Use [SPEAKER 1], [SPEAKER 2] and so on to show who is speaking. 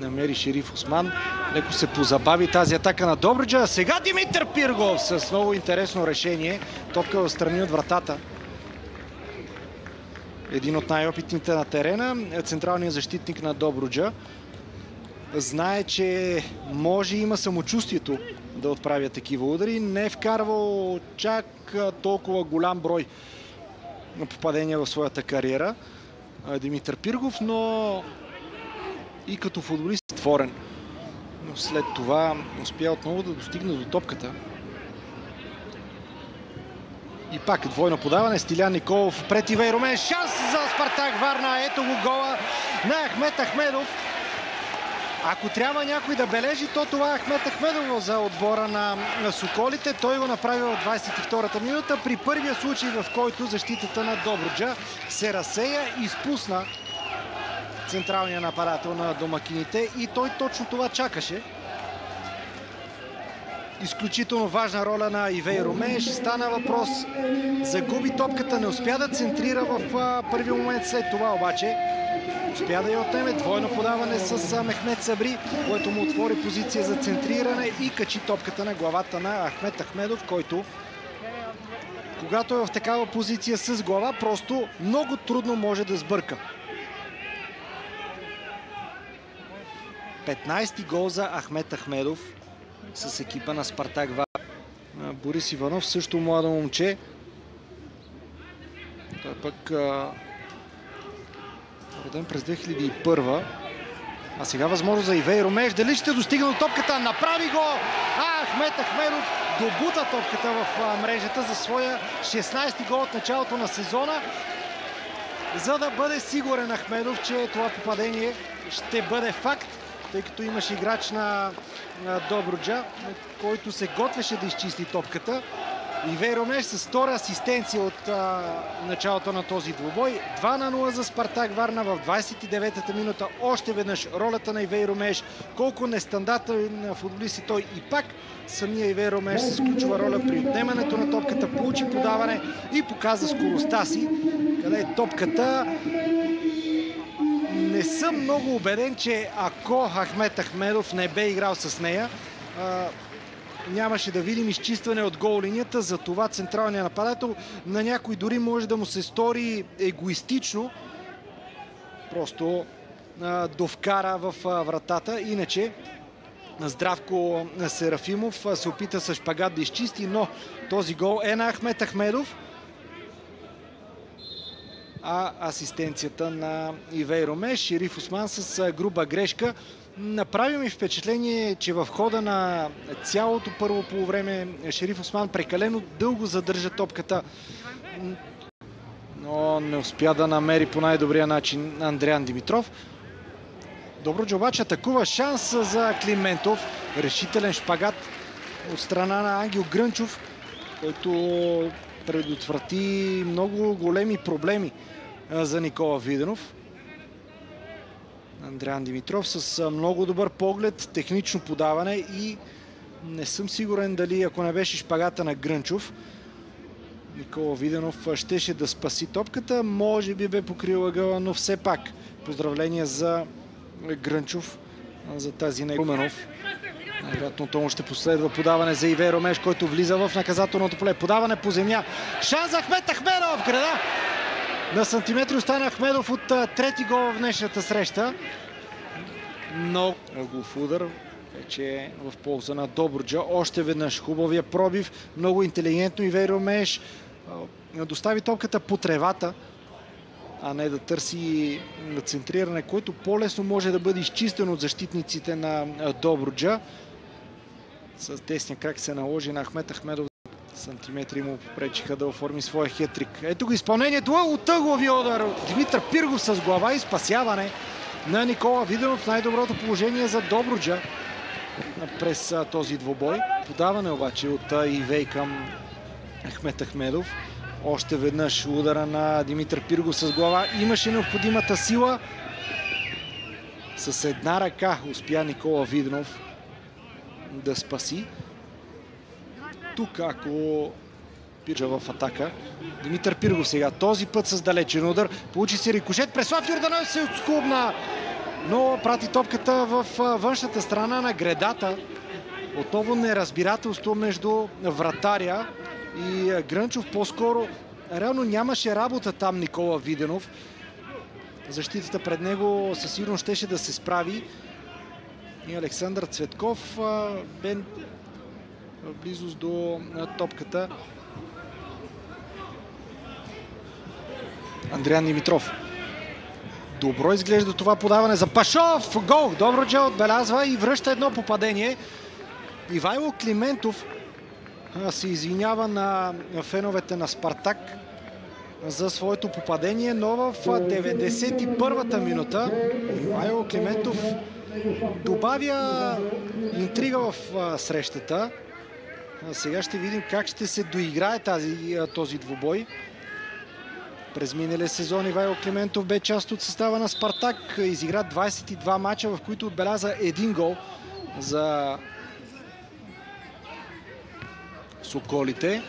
[SPEAKER 1] намери Шериф Осман. Леко се позабави тази атака на Добриджа. Сега Димитър Пиргов с много интересно решение. Топка в страни от вратата. Един от най-опитните на терена. Централният защитник на Добруджа. Знае, че може и има самочувствието да отправя такива удари. Не е вкарвал чак толкова голям брой попадения в своята кариера Димитър Пиргов, но и като футболист творен. Но след това успя отново да достигне до топката. И пак двойно подаване. Стилян Николов пред Ивей Ромен. Шанс за Спартак Варна. Ето го гола на Ахмет Ахмедов. Ако трябва някой да бележи, то това е Ахмет Ахмедов за отбора на Соколите. Той го направи в 22-та минута при първия случай, в който защитата на Добруджа се разсея и спусна централния нападател на домакините и той точно това чакаше. Изключително важна роля на Ивей Ромеш. Стана въпрос. Загуби топката, не успя да центрира в първи момент. След това обаче успя да я отнеме. Двойно подаване с Мехмед Сабри, което му отвори позиция за центриране и качи топката на главата на Ахмед Ахмедов, който когато е в такава позиция с глава, просто много трудно може да сбърка. 15-ти гол за Ахмед Ахмедов с екипа на Спартак Ва. Борис Иванов също младо момче. Той пък роден през 2001. А сега възможност за Ивей Ромеш. Дали ще достигне до топката? Направи го! А, Ахмет Ахмедов добута топката в мрежата за своя 16-ти гол от началото на сезона. За да бъде сигурен Ахмедов, че това попадение ще бъде факт, тъй като имаше играч на Добруджа, който се готвеше да изчисти топката. Ивей Ромеш с втора асистенция от а, началото на този двубой. 2 на 0 за Спартак Варна в 29-та минута. Още веднъж ролята на Ивей Ромеш. Колко нестандартен футболист и той. И пак самия Ивей Ромеш с ключова роля при отнемането на топката. Получи подаване и показа скоростта си. Къде е топката? Не съм много убеден, че ако Ахмет Ахмедов не бе играл с нея, нямаше да видим изчистване от гол линията. За това централният нападател на някой дори може да му се стори егоистично. Просто а, довкара в а, вратата. Иначе Здравко Серафимов се опита с шпагат да изчисти, но този гол е на Ахмет Ахмедов. А асистенцията на Ивей Ромеш, Шериф Осман с груба грешка. Направи ми впечатление, че в хода на цялото първо полувреме Шериф Осман прекалено дълго задържа топката. Но не успя да намери по най-добрия начин Андреан Димитров. Добро обаче атакува шанс за Климентов. Решителен шпагат от страна на Ангел Грънчов, който предотврати много големи проблеми за Никола Виденов. Андреан Димитров с много добър поглед, технично подаване и не съм сигурен дали ако не беше шпагата на Грънчов, Никола Виденов щеше да спаси топката. Може би бе покрил ъгъла, но все пак поздравления за Грънчов, за тази Руменов. Най-вероятно тому ще последва подаване за Ивей Ромеш, който влиза в наказателното поле. Подаване по земя. Шанс за Ахмет Ахмедов града. На сантиметри остана Ахмедов от трети гол в днешната среща. Но Ъглов удар вече в полза на Добруджа. Още веднъж хубавия пробив. Много интелигентно Ивей Ромеш достави топката по тревата, а не да търси центриране, което по-лесно може да бъде изчистено от защитниците на Добруджа. С десния крак се наложи на Ахмет Ахмедов сантиметри му попречиха да оформи своя хетрик. Ето го изпълнението от ъглови удар. Димитър Пиргов с глава и спасяване на Никола Виденов. Най-доброто положение за Добруджа през този двобой. Подаване обаче от Ивей към Ахмет Ахмедов. Още веднъж удара на Димитър Пиргов с глава. Имаше необходимата сила. С една ръка успя Никола Виденов да спаси тук, ако Пирджа в атака. Димитър Пиргов сега. Този път с далечен удар. Получи се рикошет. Преслав Йорданов се отскубна но прати топката в външната страна на гредата. Отново неразбирателство между вратаря и Грънчов. По-скоро реално нямаше работа там Никола Виденов. Защитата пред него със сигурност щеше да се справи. И Александър Цветков бе в близост до топката. Андриан Димитров. Добро изглежда това подаване за Пашов. Гол! Добро Дже отбелязва и връща едно попадение. Ивайло Климентов се извинява на феновете на Спартак за своето попадение, но в 91-та минута Ивайло Климентов добавя интрига в срещата. Сега ще видим как ще се доиграе тази, този двубой. През миналия сезон Ивайло Климентов бе част от състава на Спартак. Изигра 22 мача, в които отбеляза един гол за Соколите.